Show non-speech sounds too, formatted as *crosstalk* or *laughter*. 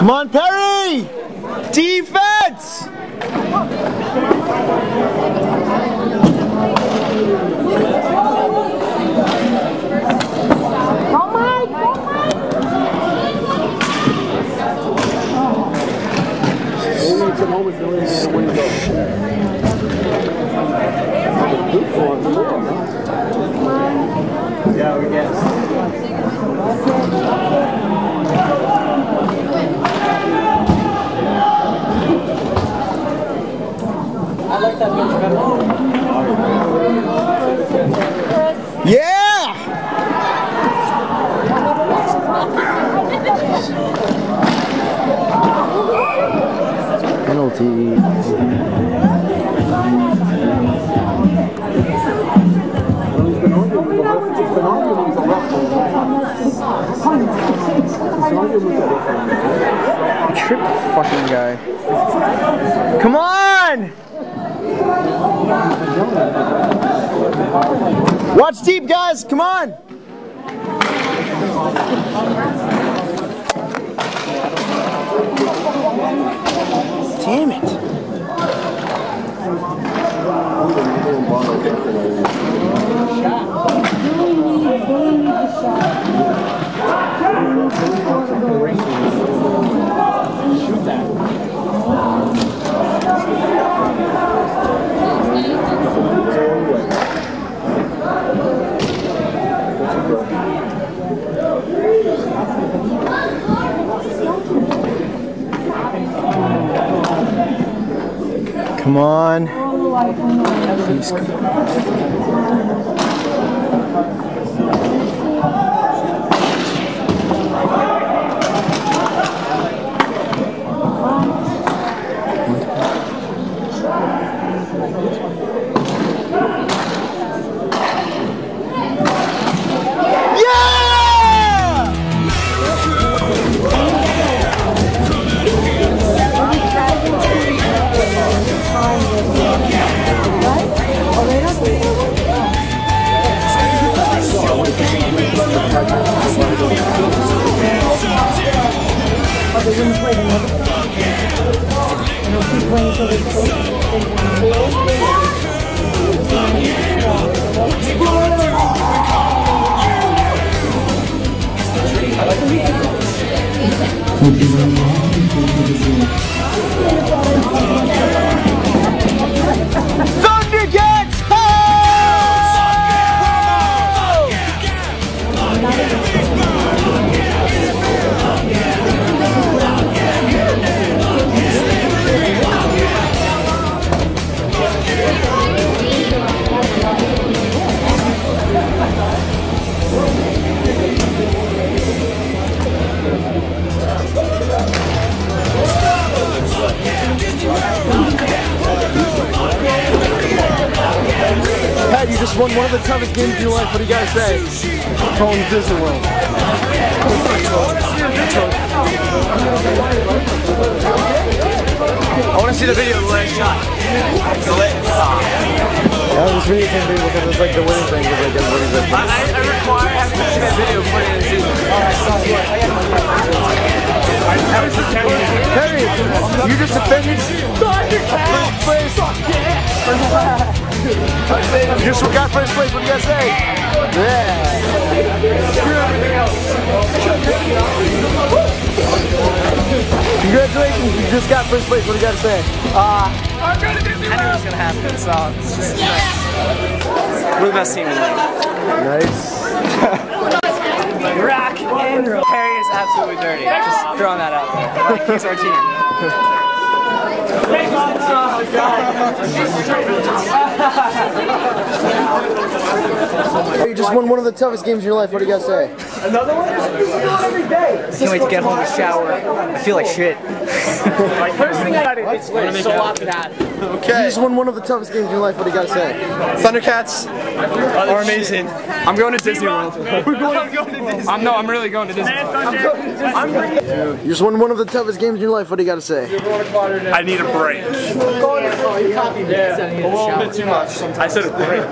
Come on, Perry! Defense! Penalty. Trip fucking guy. Come on! Watch deep, guys. Come on. Damn it. Come on. Please come. Yeah! Thundercats! Pat, you just won one of the toughest games of your life. What do you gotta say? Home Disney World. I want to see the video of the last shot. The last shot. Yeah, this video can be because it's like the winning thing. Is like everybody's like, I, I, I require, I have to see that video before the end of the season. Perry, you just defended first place. You just got first place. What do you gotta say? Yeah. Congratulations, you just got first place. What do you gotta say? I knew it was going to happen, so it's just We're the best team in the league. Nice. *laughs* Rock and roll. Harry is absolutely dirty. I just throwing that out there. He's our team. *laughs* You just won one of the toughest games of your life. What do you gotta say? Another one is every day. Can't wait to get home and shower. I feel like shit. First thing I did, it's so often that. Okay. You just won one of the toughest games of your life. What do you gotta say? Thundercats are amazing. I'm going to Disney World. We're going. I'm no, I'm really going to Disney World. You just won one of the toughest games in your life. What do you gotta say? I need a break. A little bit too much. I said a break.